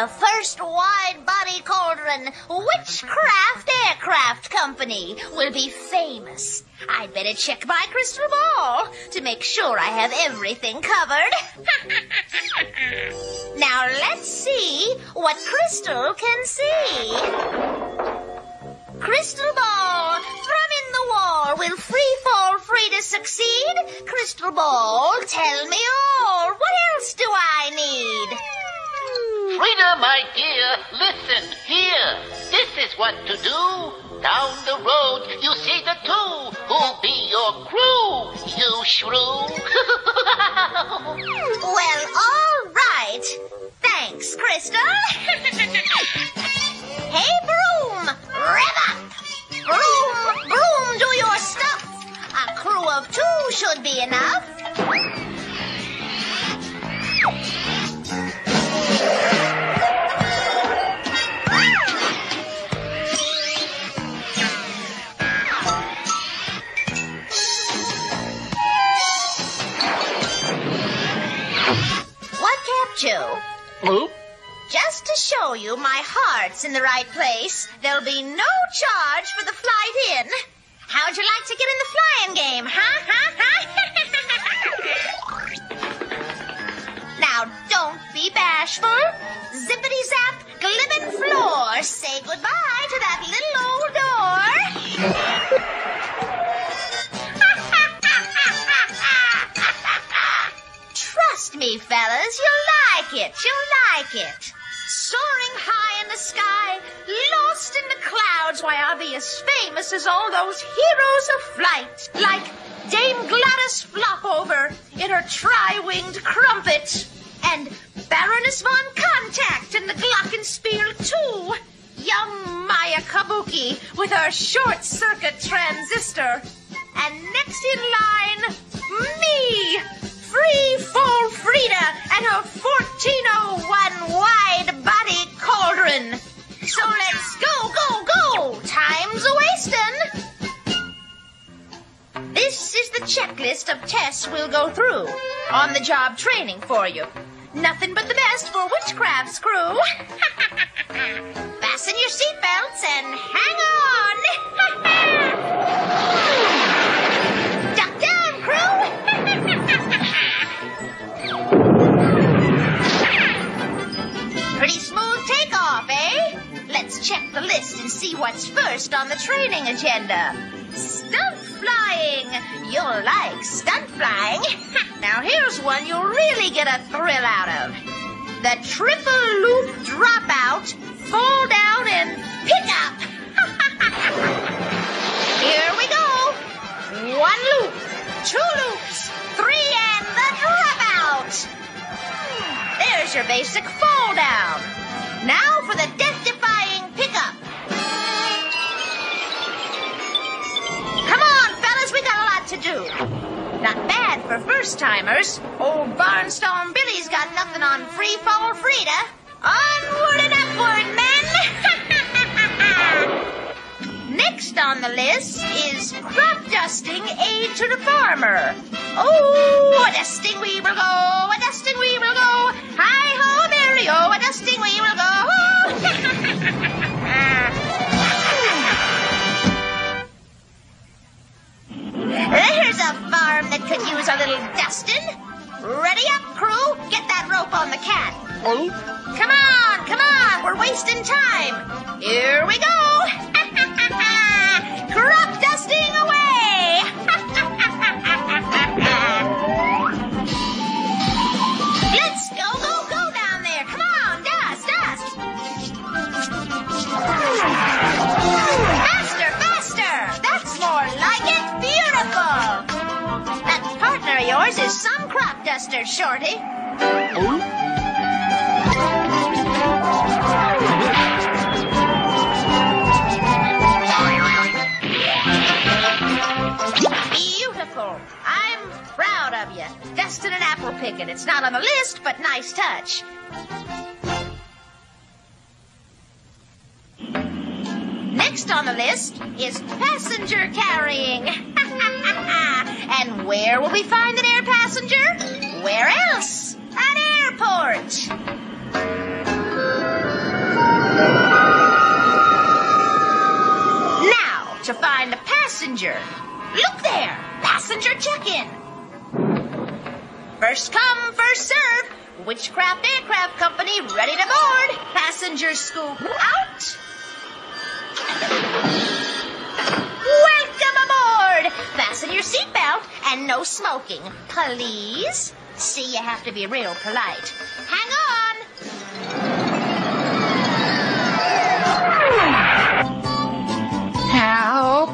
the first wide-body cauldron witchcraft aircraft company will be famous. I'd better check my crystal ball to make sure I have everything covered. now let's see what Crystal can see. Crystal ball, from in the wall, will free fall free to succeed? Crystal ball, tell me all. What else do I need? Frida, my dear, listen here. This is what to do. Down the road, you see the two who'll be your crew, you shrew. Well, all right. Thanks, Crystal. hey, Broom, rev up. Broom, Broom, do your stuff. A crew of two should be enough. You? Just to show you my heart's in the right place, there'll be no charge for the flight in. How'd you like to get in the flying game, huh? Huh? Huh? now, don't be bashful. Zippity zap, glibbin' floor. Say goodbye it. You'll like it. Soaring high in the sky, lost in the clouds, why I'll be as famous as all those heroes of flight, like Dame Gladys Flopover in her tri-winged crumpet, and Baroness von Contact in the Glockenspiel too. Young Maya Kabuki with her short circuit transistor. And next in line, me, Free Fall Frida and her 1401 wide body cauldron. So let's go, go, go! Time's a wasting. This is the checklist of tests we'll go through. On the job training for you. Nothing but the best for Witchcraft's crew. Fasten your seatbelts and hang Pretty smooth takeoff, eh? Let's check the list and see what's first on the training agenda. Stunt flying. You'll like stunt flying. now here's one you'll really get a thrill out of. The triple loop dropout, fall down and pick up. Here we go. One loop, two loops, three There's your basic fall down. Now for the death-defying pickup. Come on, fellas, we got a lot to do. Not bad for first-timers. Old Barnstorm Billy's got nothing on Free Fall Frida. Onward and upward, men! Next on the list is crop dusting aid to the farmer. Oh, a dusting we will go, a dusting we will go. Oh, a we will go. There's a farm that could use a little dusting. Ready up, crew. Get that rope on the cat. Oop. Come on, come on. We're wasting time. Here we go. Yours is some crop duster, Shorty. Beautiful. I'm proud of you. Dusting an apple picking. It's not on the list, but nice touch. Next on the list is passenger carrying. And where will we find an air passenger? Where else? An airport! Now, to find a passenger. Look there! Passenger check-in! First come, first serve. Witchcraft Aircraft Company ready to board. Passenger scoop out. Fasten your seatbelt and no smoking, please. See, you have to be real polite. Hang on. Help.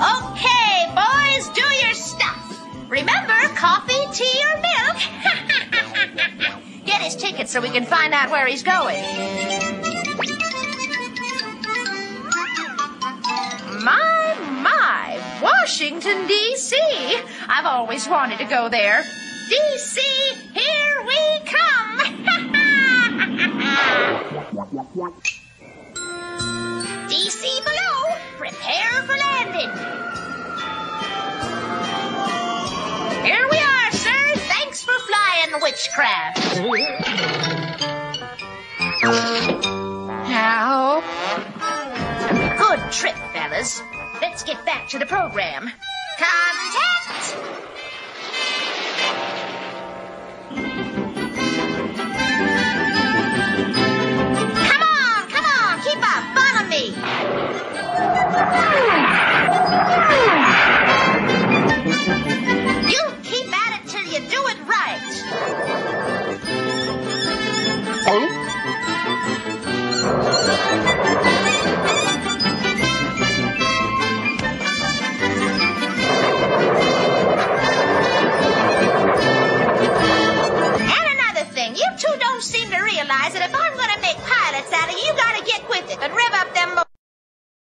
Okay, boys, do your stuff. Remember, coffee, tea, or milk. Get his ticket so we can find out where he's going. My, Washington, D.C. I've always wanted to go there. D.C., here we come. D.C. below, prepare for landing. Here we are, sir. Thanks for flying witchcraft. Help. Good trip, fellas. Let's get back to the program. Contact!